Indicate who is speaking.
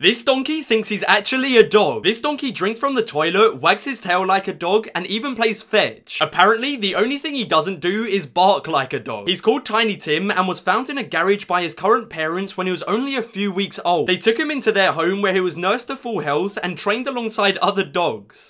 Speaker 1: This donkey thinks he's actually a dog. This donkey drinks from the toilet, wags his tail like a dog, and even plays fetch. Apparently, the only thing he doesn't do is bark like a dog. He's called Tiny Tim and was found in a garage by his current parents when he was only a few weeks old. They took him into their home where he was nursed to full health and trained alongside other dogs.